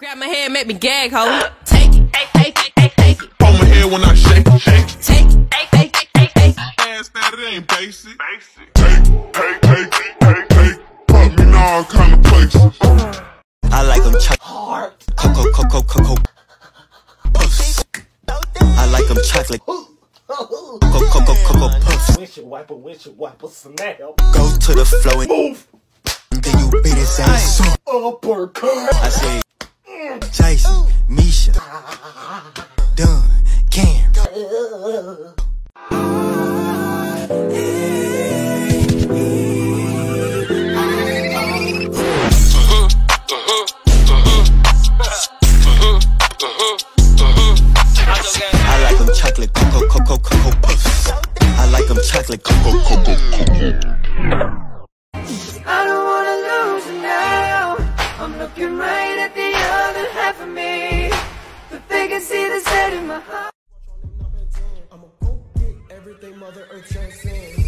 Grab my hair, make me gag, ho. Take it, take it, take it, take it. On my head when I shake shake it. Take it, take it, take it, take it. Ass that it ain't basic. Basic. Take, take, take, take, take. Put me in all kind of places. I like them chocolate. Cocoa, cocoa, cocoa. Puffs. I like them chocolate. Cocoa, cocoa, cocoa puffs. Windshield wiper, windshield wiper, snap. Go to the flow and move. Then you beat his ass. Uppercut. I say, Jason, Misha, Dunn, Cam. I like them chocolate cocoa, cocoa, cocoa. I like them chocolate cocoa, cocoa, cocoa. I don't wanna lose now. I'm looking right at the of me. But they can see the set in my heart. I'ma go get everything Mother Earth transcends.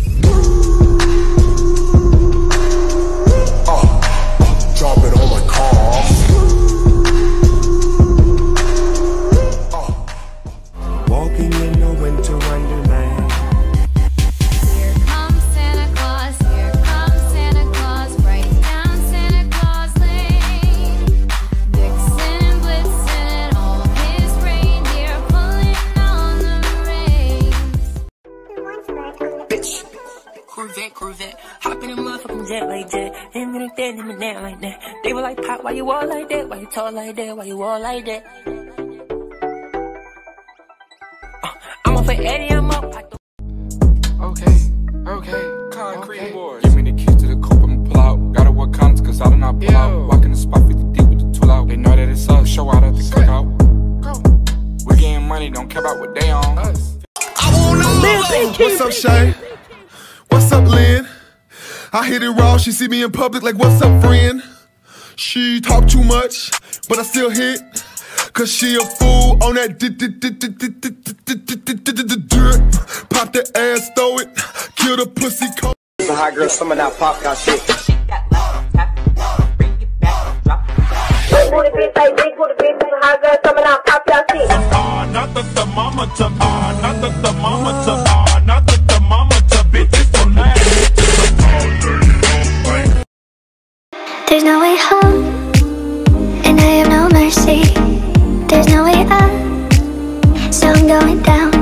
Corvette, Corvette. Hop in a motherfucking jet like that. Him and that, him and that like that. They were like, Pop, why you all like that? Why you tall like that? Why you all like that? Uh, I'm off for Eddie, I'm up. I Okay, okay, concrete board. Give me the keys to the coupe, I'ma pull out. Gotta work condoms, cause I do not pull out. Walk in the spot 50 deep with the tool out. They know that it's us, show out at the cookout. We getting money, don't care about what they on. I want more. What's up, Shay? What's up, Lynn? I hit it raw. She see me in public like, what's up, friend? She talk too much, but I still hit. Cause she a fool on that drip. Pop the ass, throw it. Kill the pussy. Some hot girl, some of that pop got shit. Home, and I have no mercy. There's no way up, so I'm going down.